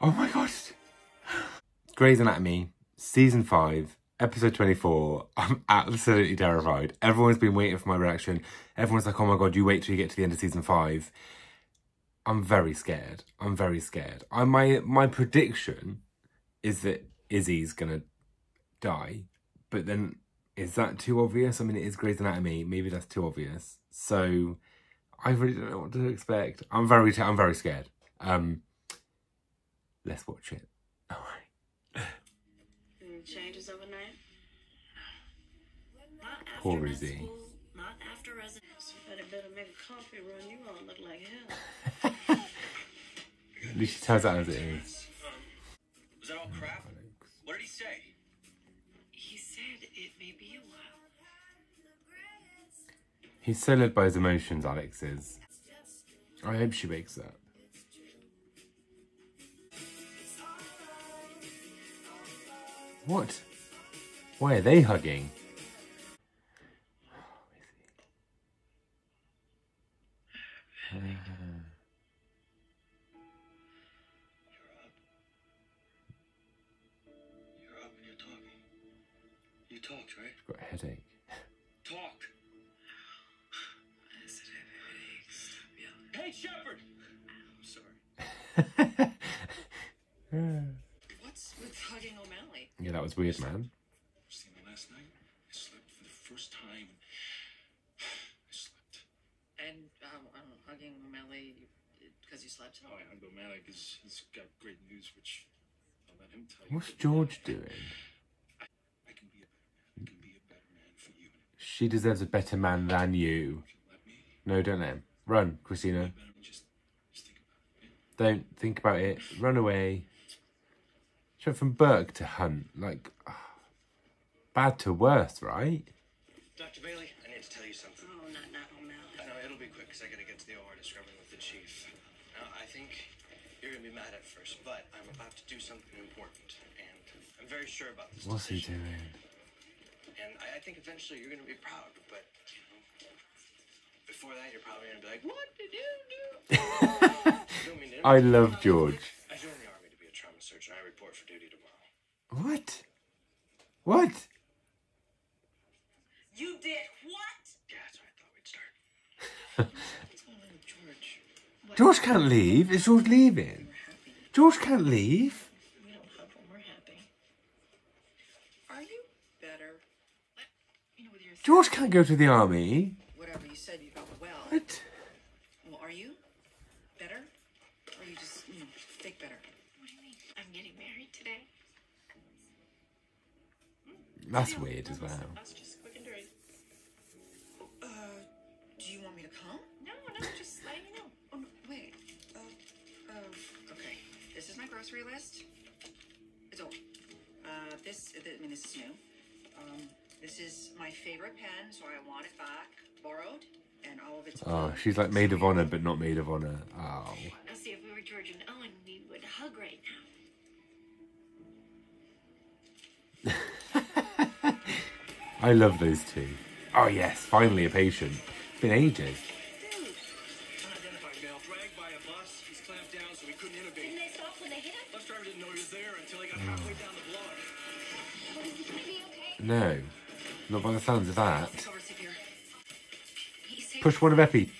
Oh my god. Grey's Anatomy, season 5, episode 24. I'm absolutely terrified. Everyone's been waiting for my reaction. Everyone's like, oh my god, you wait till you get to the end of season 5. I'm very scared. I'm very scared. I, my, my prediction is that Izzy's gonna die. But then, is that too obvious? I mean, it is Grey's Anatomy. Maybe that's too obvious. So, I really don't know what to expect. I'm very, I'm very scared. Um, let's watch it. All right. Any changes overnight? Not after Poor med Izzy. school, Not after residence. You better better make a coffee run. You all look like hell. At least she tells it as it is. Was that all crap? What did he say? He said it may be a while. He's so led by his emotions, Alex is. I hope she wakes up. What? Why are they hugging? For doing? She deserves a better man than you. If you let me, No, don't let him. Run, Cristina. better just, just think about it. Don't think about it. Run away. She went from Burke to Hunt. Like, ah, bad to worse, right? Dr. Bailey, I need to tell you something. Oh, not, not O'Malley. I know it'll be quick because I gotta get to the OR to scrub in with the chief. Now, I think you're gonna be mad at first, but I'm about to do something important, and I'm very sure about this. What's he decision. doing? And I, I think eventually you're gonna be proud, but you know, before that you're probably gonna be like, "What did you do?" Don't mean to I love George. I joined the army to be a trauma surgeon. I report for duty tomorrow. What? What? You did what? Yeah, that's where I thought we'd start. What's going on with George? George can't leave. Is George leaving? George can't leave. We don't hug when we're happy. Are you better? What? You know, with your George can't go to the army. whatever you said, you got well. What? Well, are you better? Or are you just, you know, fake better? What do you mean? I'm getting married today. That's weird as well. That's just quick and dirty. Uh, do you want me to come? No, no, just letting you know. Oh, no, wait. Uh, uh, okay. This is my grocery list. It's old. Uh, this, I mean, this is new. Um, this is my favorite pen, so I want it back. Borrowed, and all of it's. Oh, she's like maid of honor, but not maid of honor. Oh. Now, see, if we were George and Owen, we would hug right now. I love those two. Oh yes, finally a patient. It's been ages. Clamped down so he couldn't innovate. Didn't they stop when they hit him? Bus driver didn't know he was there until he got halfway down the block. But is he gonna be okay? No, not by the sounds of that. cover severe. He said Push one of Epi.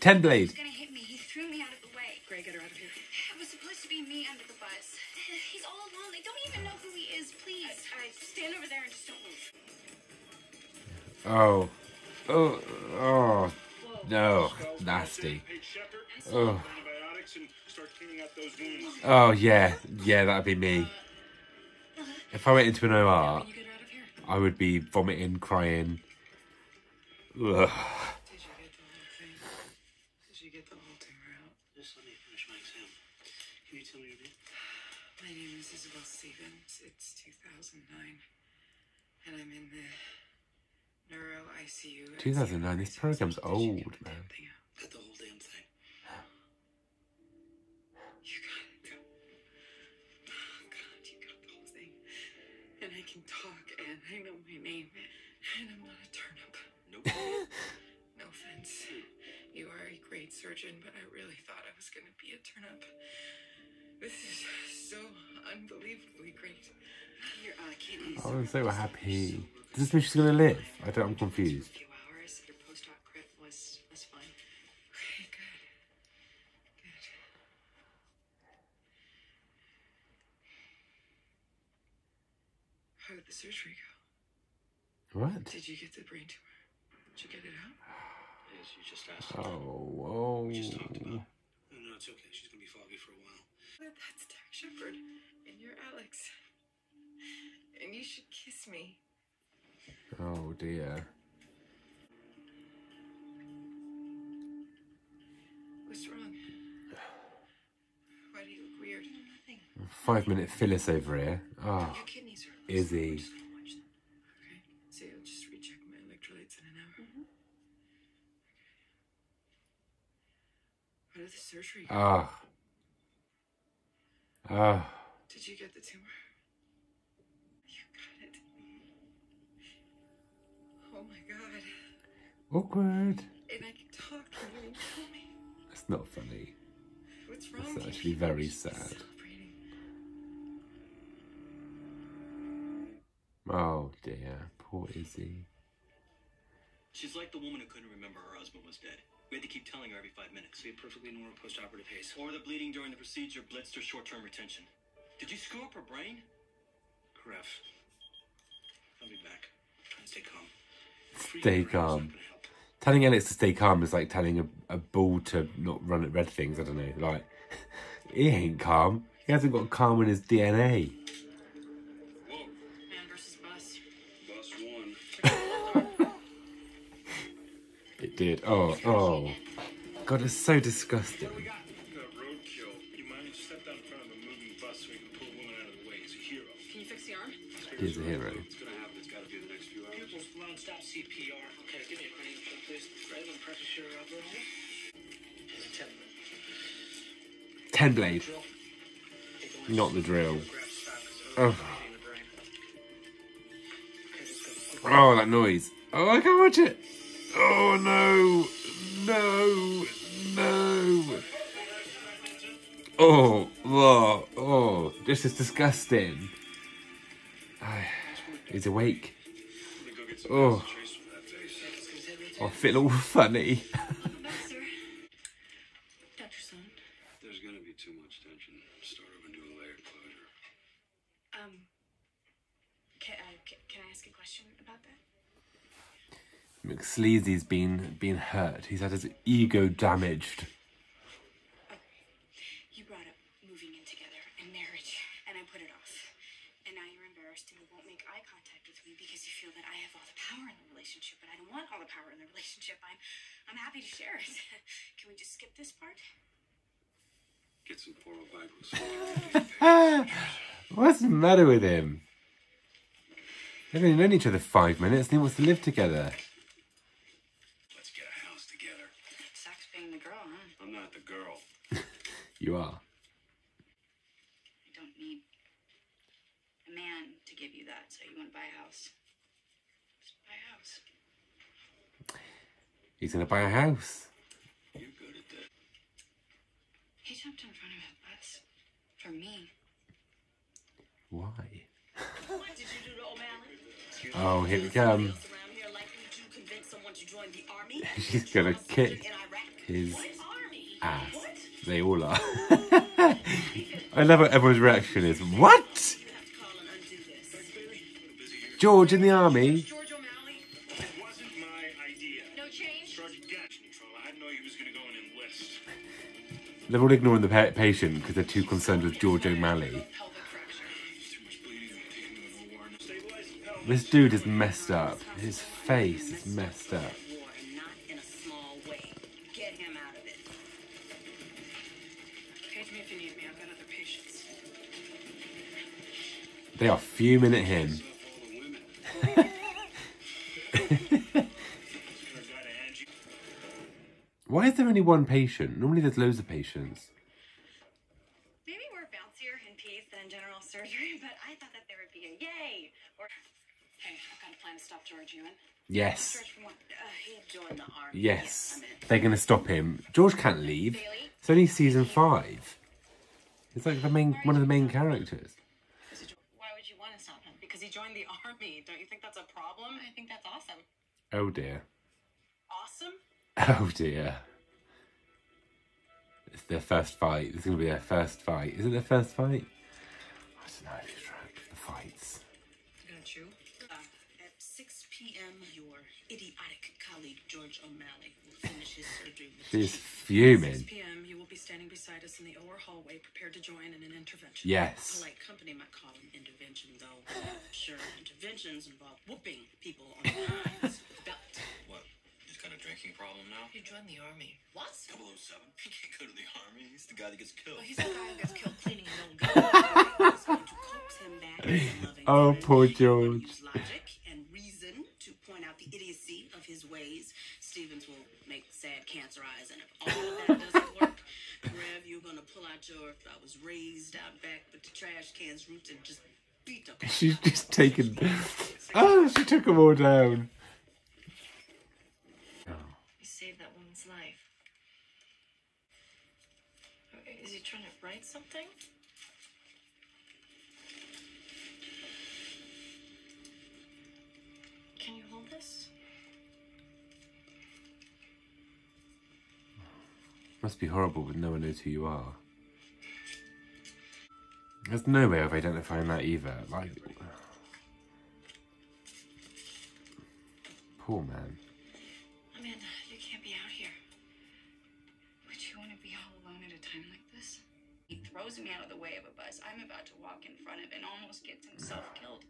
Ten he blade. was gonna hit me. He threw me out of the way. Grey, get her out of here. It was supposed to be me under the bus. He's all alone. They don't even know who he is. Please. All right, stand over there and just don't move. Oh. Oh. Oh. No. Nasty. Oh. Oh yeah. Yeah, that'd be me. If I went into an OR, You get her out of here. I would be vomiting, crying. Ugh. Did you get the whole thing? Did you get the whole thing out? Just let me finish my exam. Can you tell me your name? Is Isabel Stevens. It's 2009. And I'm in the neuro ICU. 2009, this program's old, man. Can talk, and I know my name, and I'm not a turnip. Nope. No offense. You are a great surgeon, but I really thought I was going to be a turnip. This is so unbelievably great. Your uh, kidneys. Oh, I'm so happy. Does this mean she's gonna live? I don't. I'm confused. few hours. Your post-op grip was was fine. Okay, good. Good. How did the surgery go? What? Did you get the brain tumor? Did you get it out? Yes, you just asked. Oh, whoa. We just talked about. No, no, it's okay. She's gonna be foggy for a while. That's Derek Shepherd, and you're Alex. And you should kiss me. Oh dear. What's wrong? Why do you look weird? Nothing. Five minute Phyllis over here. Oh, Your kidneys are. Izzy. I'm just gonna watch them. Okay. So I'll just recheck my electrolytes in an hour. How did the surgery go? ah, ah. Did you get the tumor? You got it. Oh my god. Awkward. And I can talk and you didn't tell me. That's not funny. What's wrong? That's actually very You should sad. Oh dear. Poor Izzy. She's like the woman who couldn't remember her husband was dead. We had to keep telling her every five minutes. We had perfectly normal post-operative pace. Or the bleeding during the procedure blitzed her short-term retention. Did you screw up her brain? Ref. I'll be back. And stay calm. Free Stay your calm. not gonna help. Telling Alex to stay calm is like telling a, a bull to not run at red things. I don't know. Like, he ain't calm. He hasn't got calm in his DNA. Did. Oh, oh. God, it's so disgusting. We got a roadkill. You mind step down in front of a moving bus so we can pull a woman out of the way. He's a hero. Can you fix the arm? He's a hero. It's gonna happen. It's gotta be in the next few hours. Non-stop CPR. Okay, give me a cranial please. Right, and pressure your elbow. Here's a ten minute blade. drill. Take the Not the drill. grab stop is Oh. over in the brain. Okay, let's go. Oh, that noise. Oh, I can't watch it. Oh, no. No. No. Oh, oh, oh. This is disgusting. Ah, He's awake. Let me go get some Oh. concentration for that face. I feel all funny. Baxter. Dr. Sloan. There's gonna be too much tension. Start over new layered closure. Um, can, uh, can, can I ask a question about that? McSleazy's been been hurt. He's had his ego damaged. You brought up moving in together and marriage, and I put it off. And now you're embarrassed and you won't make eye contact with me because you feel that I have all the power in the relationship, but I don't want all the power in the relationship. I'm, I'm happy to share it. Can we just skip this part? Get some Poro Bibles. Ah, what's the matter with him? They've only known each other five minutes and he wants to live together. You are. You don't need a man to give you that, so you want to buy a house. Just buy a house. He's gonna buy a house. You're good at that. He jumped in front of a bus. For me. Why? What did you do to O'Malley? Oh, here we come. Else around here likely to convince someone to join the army? She's gonna kick his What ass. What? They all are. I love what everyone's reaction is, What? George in the army? They're all ignoring the pa- patient because they're too concerned with George O'Malley. This dude is messed up. His face is messed up. War and not in a small way. Get him out of it. Page me if you need me. I've got other patients. They are fuming at him. All the women. Gonna gotta hand you- Why is there only one patient? Normally there's loads of patients. Maybe we're bouncier in peace than in general surgery, but I thought that there would be a yay or Hey, I've got a plan to stop George Ewan. Yes. George? Uh, the army. Yes. They're going to stop him. George can't leave. It's only season five. He's like the main one of the main characters. Why would you want to stop him? Because he joined the army. Don't you think that's a problem? I think that's awesome. Oh dear. Awesome? Oh dear. It's their first fight. This is gonna be their first fight. Is it their first fight? I don't know. Lose track. The fights. Got you. Uh, at 6 p.m., your idiotic colleague George O'Malley will finish his surgery with She's Chief. fuming. p.m., you will be standing beside us in the OR hallway, prepared to join in an intervention. Yes. Polite company might call them intervention, though. Sure, interventions involve whooping people on the eyes with a belt. What? He's got a drinking problem now? He joined the army. What? 007? He can't go to the army. He's the guy that gets killed. Well, he's the guy who gets killed cleaning his own gun. He's going to Stevens will make sad cancer eyes, and if all of that doesn't work, Rev, you're gonna pull out your "I was raised out back with the trash cans" roots and just beat the. She's just taken. Oh, ah, she took them all down. He saved that woman's life. Is he trying to write something? Must be horrible, but no one knows who you are. There's no way of identifying that either. Like, poor man. Amanda, you can't be out here. Would you want to be all alone at a time like this? He throws me out of the way of a bus. I'm about to walk in front of and almost gets himself killed.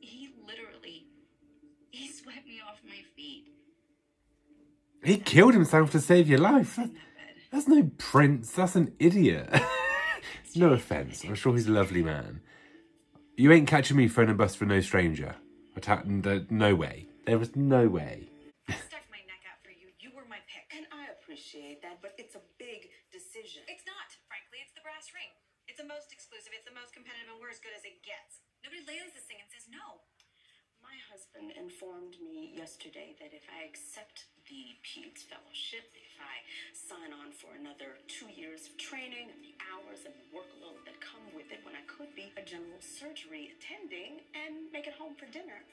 He literally, he swept me off my feet He killed himself to save your life. in That- that. That's no prince. That's an idiot. no offense. I'm sure he's a lovely man. You ain't catching me throwing a bus for no stranger. Atta- n- no way. There was no way. I stuck my neck out for you. You were my pick. And I appreciate that, but it's a big decision. It's not, frankly. It's the brass ring. It's the most exclusive. It's the most competitive, and we're as good as it gets. Nobody lays this thing and says no. My husband informed me yesterday that if I accept the PEDS fellowship, if I sign on for another two years of training and the hours and the workload that come with it when I could be a general surgery attending and make it home for dinner,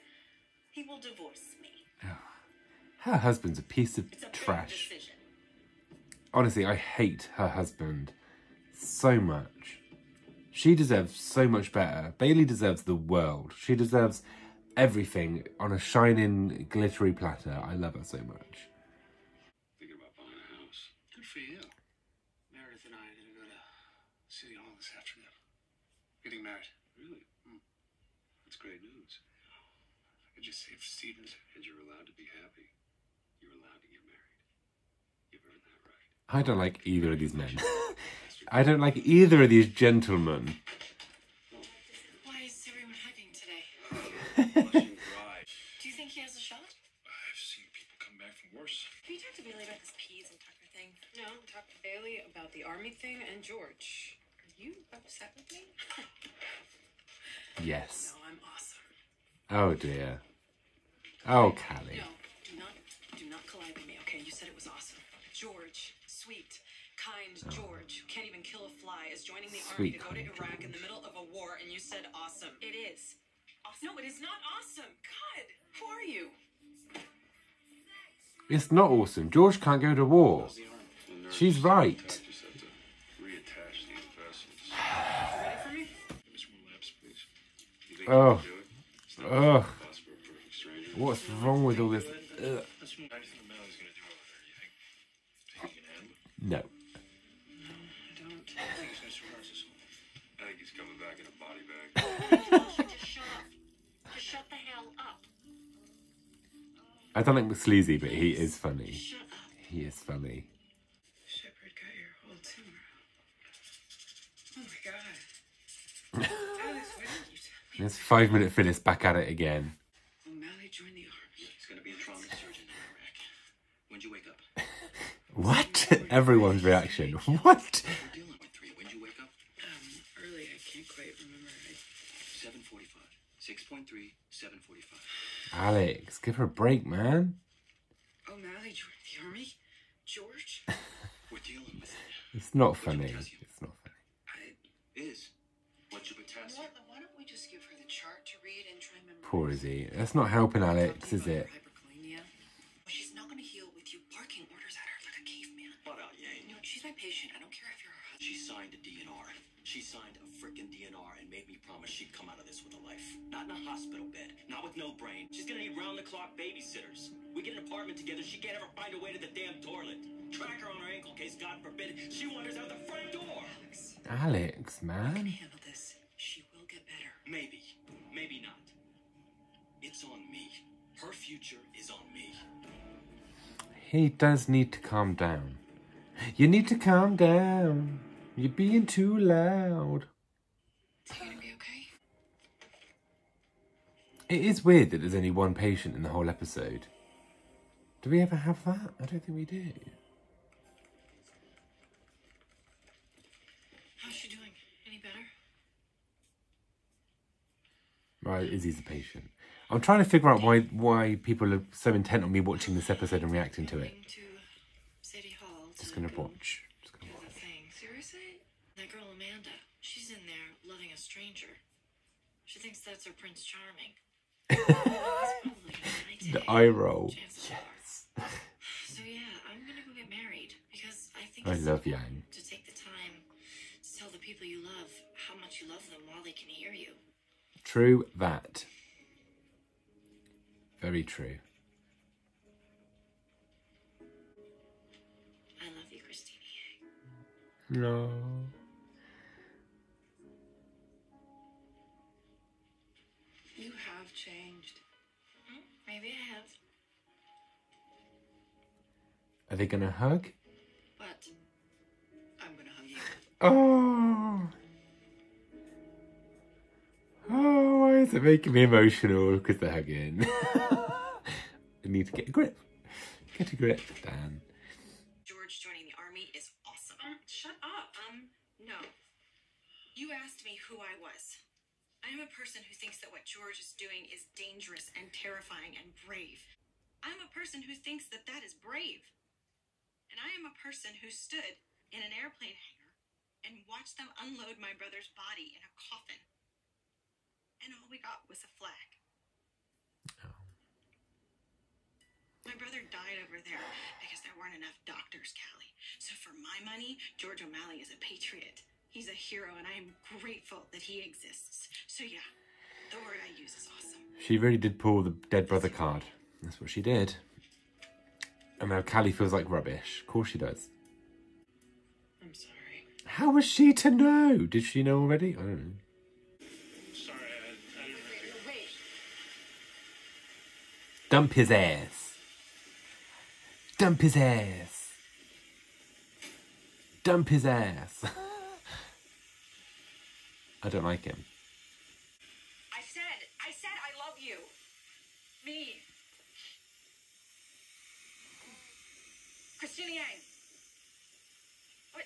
he will divorce me. Her husband's a piece of a trash. Honestly, I hate her husband so much. She deserves so much better. Bailey deserves the world. She deserves everything on a shining, glittery platter. I love her so much. Thinking about buying a house. Good for you. Meredith and I are gonna go to City Hall this afternoon. Getting married. Really? Hmm. That's great news. I could just say for Stevens, and you're allowed to be happy. You're allowed to get married. You've earned that right. I don't like either of these men. I don't like either of these gentlemen. Do you think he has a shot? I've seen people come back from worse. Have you talked to Bailey about this Peds and Tucker thing? No, talked to Bailey about the army thing and George. Are you upset with me? Yes. no, I'm awesome. Oh dear. Oh, Callie. No, do not, do not collide with me. Okay, you said it was awesome. George, sweet, kind oh. George, who can't even kill a fly, is joining the army to go to kind Iraq in the middle of a war, and you said awesome. It is. Awesome. No, it is not awesome. God, who are you? It's not awesome. George can't go to war. The arm. The nurse She's right. Just have to reattach these vessels. Ready for me? Give me some more laps, please. You think Oh. you can do it? It's not Ugh. possible for a perfect stranger. What's wrong with all this? Ugh. That's what anything O'Malley's gonna do over there. You think, think he can handle it? No. Don't. I think he's gonna surprise us all. I think he's coming back in a body bag. Just shut up. Just shut the hell up. I don't like sleazy, but he is funny. Shut up. He is funny. Shepherd got your whole tumor. Oh my god. Alex, why didn't you tell me? It's five minute Phyllis back at it again. O'Malley joined the army. He's gonna be a trauma surgeon in Iraq. When'd you wake up? What? Everyone's reaction. What? 745. Alex, give her a break, man. Oh, O'Malley, the army? George? We're dealing with it. It's not funny. It's not funny. I, it is. What's your potassium? Why, don't we just give her the chart to read and try and Poor Izzy. That's not helping Alex, is it? She's not going to heal with you barking orders at her like a caveman. But, uh, yeah. You know, she's my patient. I don't care if you're her husband. She signed a DNR. She signed a freaking DNR and made me promise she'd come out of this with a life. Not in a hospital bed, not with no brain. She's gonna need round the clock babysitters. We get an apartment together, she can't ever find a way to the damn toilet. Track her on her ankle case, God forbid, she wanders out the front door. Alex, Alex, man. Handle this. She will get better. Maybe, maybe not. It's on me. Her future is on me. He does need to calm down. You need to calm down. You're being too loud. He gonna be okay? It is weird that there's only one patient in the whole episode. Do we ever have that? I don't think we do. How's she doing? Any better? Right, Izzy's a patient. I'm trying to figure out why why people are so intent on me watching this episode and reacting to it. To City Hall. To Just gonna watch. Just do gonna the watch. thing. Seriously? That girl Amanda. She's in there loving a stranger. She thinks that's her Prince Charming. That's probably a The eye roll. Yes. So yeah, I'm gonna go get married because I think I it's love Yang. to take the time to tell the people you love how much you love them while they can hear you. True that. Very true. I love you, Cristina Yang. No. Are they gonna hug? but I'm gonna hug you. Oh. Oh, why is it making me emotional? Because they're hugging. I need to get a grip. Get a grip, Dan. George joining the army is awesome. Um, shut up. Um, no. You asked me who I was. I am a person who thinks that what George is doing is dangerous and terrifying and brave. I'm a person who thinks that that is brave. And I am a person who stood in an airplane hangar and watched them unload my brother's body in a coffin. And all we got was a flag. Oh. My brother died over there because there weren't enough doctors, Callie. So for my money, George O'Malley is a patriot. He's a hero, and I am grateful that he exists. So yeah, the word I use is awesome. She really did pull the dead brother card. That's what she did. And now Callie feels like rubbish. Of course she does. I'm sorry. How was she to know? Did she know already? I don't know. Sorry, I, I didn't really. Wait. Dump his ass. Dump his ass. Dump his ass. I don't like him. I said, I said I love you. Me. Cristina Yang. What?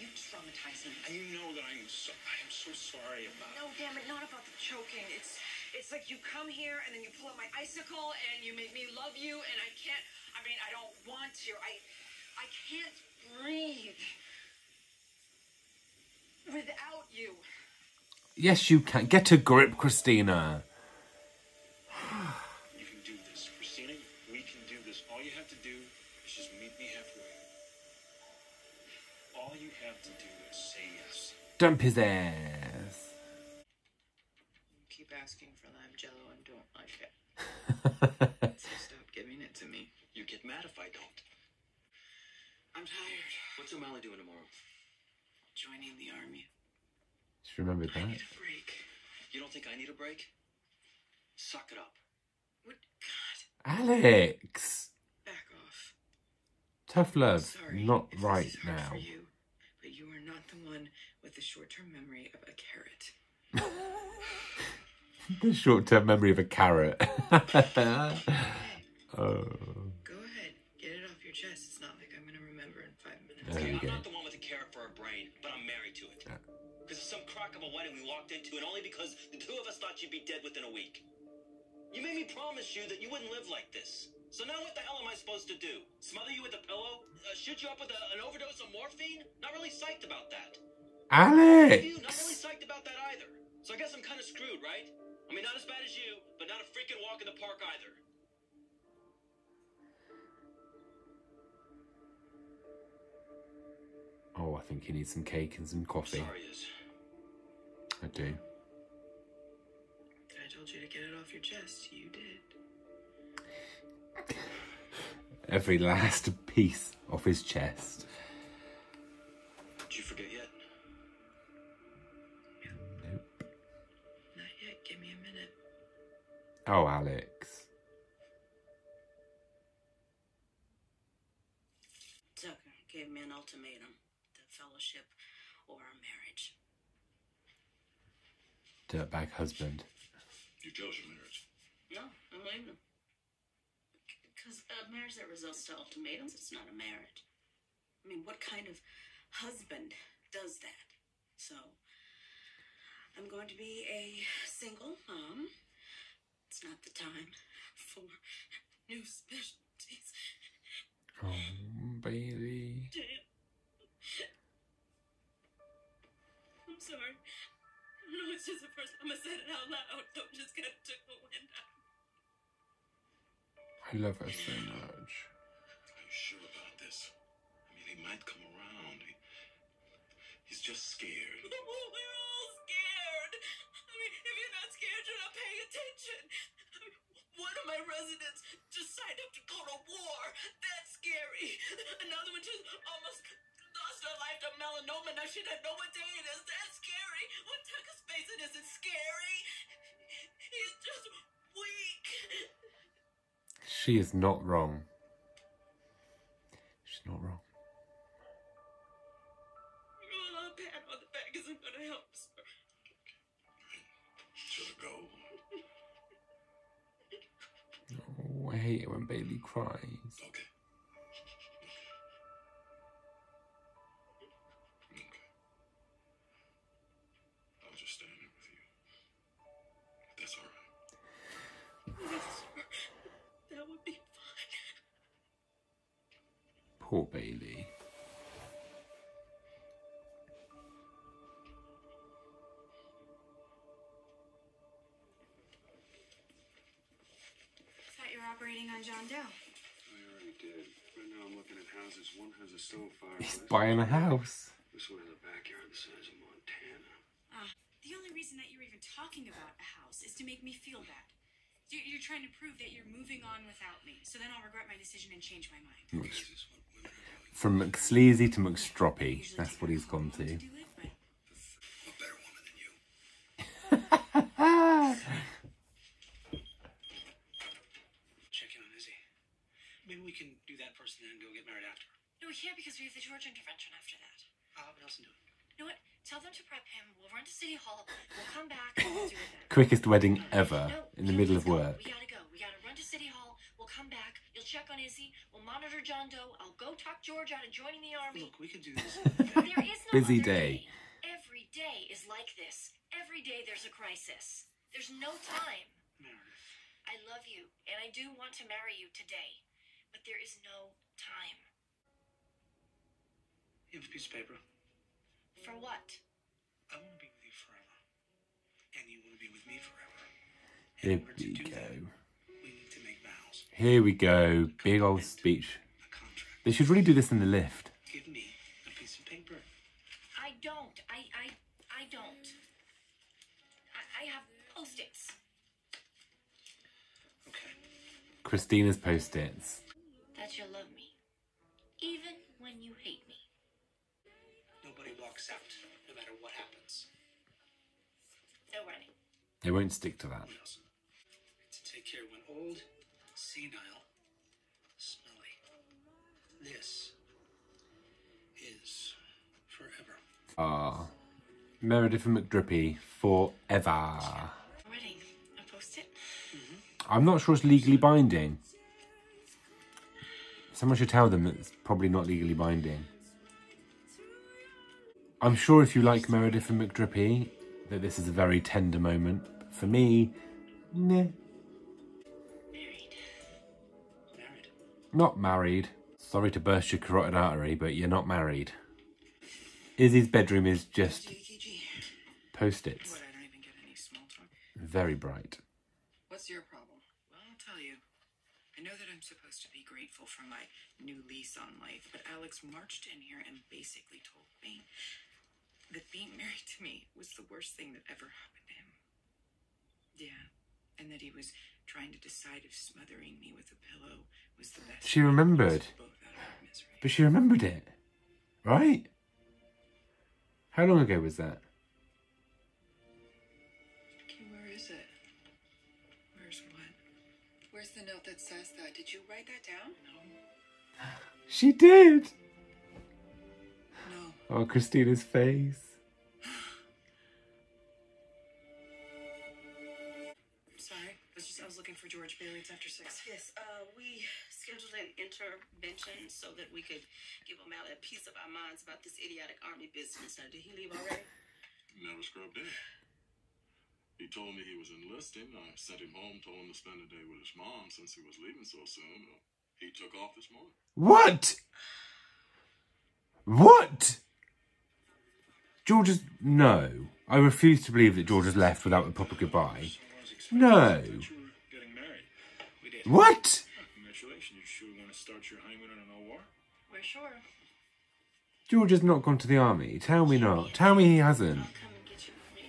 You traumatized me. And you know that I'm so, I am so sorry about No, damn it, not about the choking. It's it's like you come here and then you pull out my icicle and you make me love you and I can't I mean I don't want to. I I can't breathe without you. Yes, you can. Get a grip, Cristina. Can do this. All you have to do is just meet me halfway. All you have to do is say yes. Dump his ass. Keep asking for lime jello and don't like it. So stop giving it to me. You get mad if I don't. I'm tired. What's O'Malley doing tomorrow? Joining the army. Just remembered I that. need a break. You don't think I need a break? Suck it up. What? God. Alex. Back off. Tough love. Sorry. Not if this right is hard now. For you, but you are not the one with the short-term memory of a carrot. The short term memory of a carrot. oh. Go ahead, get it off your chest. It's not like I'm gonna remember in five minutes. Okay, we I'm not the one with a carrot for a brain, but I'm married to it. Because of some crock of a wedding we walked into, and only because the two of us thought you'd be dead within a week. You made me promise you that you wouldn't live like this. So now what the hell am I supposed to do? Smother you with a pillow? Uh, shoot you up with a, an overdose of morphine? Not really psyched about that. Feel not really psyched about that either. So I guess I'm kind of screwed, right? I mean, not as bad as you, but not a freaking walk in the park either. Oh, I think he needs some cake and some coffee. Sorry. I do. I told you to get it off your chest. You did. Every last piece off his chest. Did you forget yet? Nope. Not yet. Give me a minute. Oh, Alex. Tucker gave me an ultimatum the fellowship or our marriage. Dirtbag husband. You chose your marriage. No, I'm leaving. Because a marriage that results to ultimatums, it's not a marriage. I mean, what kind of husband does that? So, I'm going to be a single mom. It's not the time for new specialties. Oh, baby. Damn. I'm sorry. I it's just the first time I said it out loud. Don't just get it to the window. I love her so much. Are you sure about this? I mean, he might come around. He, he's just scared. We're all scared. I mean, if you're not scared, you're not paying attention. I mean, one of my residents just signed up to go to war. That's scary. Another one just almost lost her life to melanoma. Now she doesn't know what day it is. That's She is not wrong. You were operating on John Doe. I already did. Right now I'm looking at houses. One has a stove He's buying a house. This one has a backyard the size of Montana. Ah, the only reason that you're even talking about a house is to make me feel bad. You're, you're trying to prove that you're moving on without me, so then I'll regret my decision and change my mind. This is what women are doing. From McSleazy to McStroppy. That's what he's gone while to. do it, but A better woman than you. Check in on Izzy. Maybe we that first and then go get married after. No, we can't because we have the George intervention after that. Uh, what else to do? You know what? Tell them to prep him. We'll run to City Hall. We'll come back and we'll do it. Quickest wedding ever No, in the middle of go. work. We gotta go. We gotta run to City Hall. We'll come back. You'll check on Izzy. We'll monitor John Doe. I'll go talk George out of joining the army. Look, we can do this. There is no Busy other day. Every day is like this. Every day there's a crisis. There's no time. Meredith. I love you, and I do want to marry you today, but there is no time. You have a piece of paper. For what? I want to be with you forever. And you want to be with me forever. Here In we do that, go. we need to make vows. Here we go. Big old speech. They should really do this in the lift. Give me a piece of paper. I don't. I I I don't. I, I have post-its. Okay. Cristina's post-its. That you'll love me, even when you hate me. Nobody walks out, no matter what happens. No running. They won't stick to that. To take care when old, senile, smelly. This is forever. Ah. Meredith and McDrippy forever. Wedding. A post-it. I'm not sure it's legally binding. Someone should tell them that it's probably not legally binding. I'm sure if you like Meredith and McDrippy, that this is a very tender moment. For me, nah. Married. Married. Not married. Sorry to burst your carotid artery, but you're not married. Izzy's bedroom is just post-its. What, I don't even get any small talk? Very bright. What's your problem? Well, I'll tell you. I know that I'm supposed to be grateful for my new lease on life, but Alex marched in here and basically told me that being married to me was the worst thing that ever happened to him. Yeah, and that he was trying to decide if smothering me with a pillow was the best. She remembered. Both out of our misery. But she remembered it. Right? How long ago was that? Okay, where is it? Where's what? Where's the note that says that? Did you write that down? No. She did! No. Oh, Cristina's face. Sorry. I was just I was looking for George Bailey. It's after six. Yes, uh, we scheduled an intervention so that we could give O'Malley a piece of our minds about this idiotic army business. Now, did he leave already? Never scrubbed in. He told me he was enlisting. I sent him home, told him to spend a day with his mom since he was leaving so soon. Uh, he took off this morning. What? What? George. No. I refuse to believe that George has left without a proper goodbye. No. What? Congratulations. You sure want to start your honeymoon in an OR? We're sure. George has not gone to the army. Tell me not. Tell me he hasn't.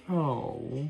Oh,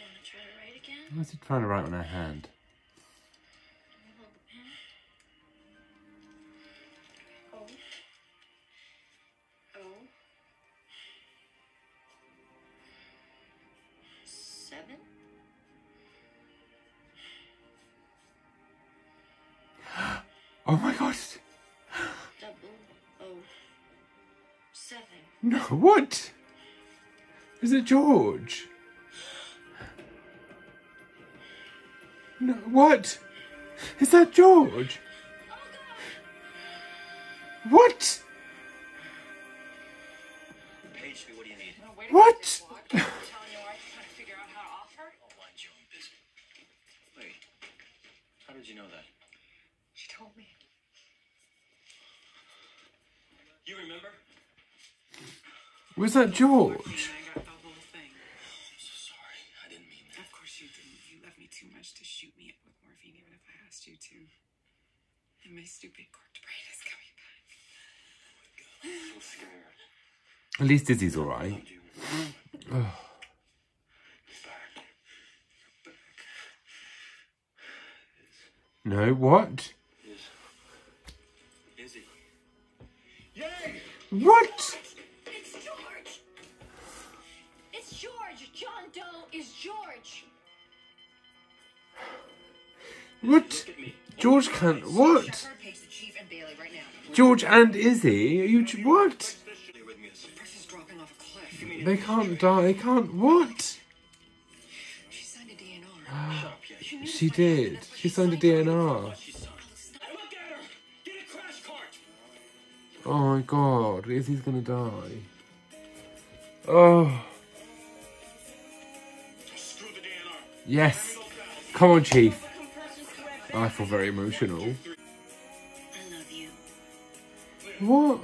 Want to try to write again? What's he trying to write on her hand? Can you hold the pen? Oh. Oh. Seven? Oh my god. Double O. Seven. No, what? Is it George? No, what? Is that George? What? Paige, what do you need? No, What? I'm telling you, I was to figure out how to offer. Mind your own business. Wait, how did you know that? She told me. You remember? Was that George? And my stupid corked brain is coming back. I'm so scared. At least Izzy's alright. Loved you. You're back. No, what? Is. Izzy. What? It's George! It's George! John Doe is George! What? George can't. What? George and Izzy? Are you. What? They can't die. They can't. What? She did. She signed a DNR. Oh my god. Izzy's gonna die. Oh. Yes. Come on, Chief. I feel very emotional. I love you. What?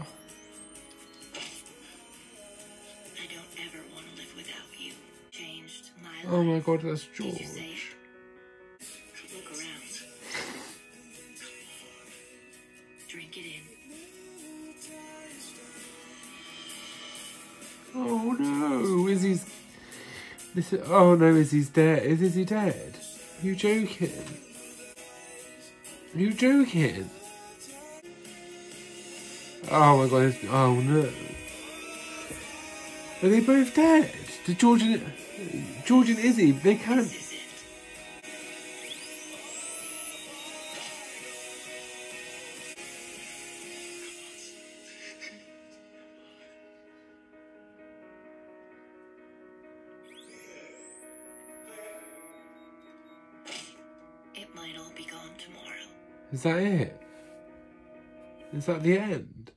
I don't ever want to live without you. Changed my. Oh my god, that's Did George. it? Look around. Drink it in. Oh no, Izzy's. This is, oh no, Izzy's dead. Is Izzy dead? Are you joking? Are you joking? Oh my god, oh no. Are they both dead? Did George and George and Izzy? They can't. That it? Is that the end?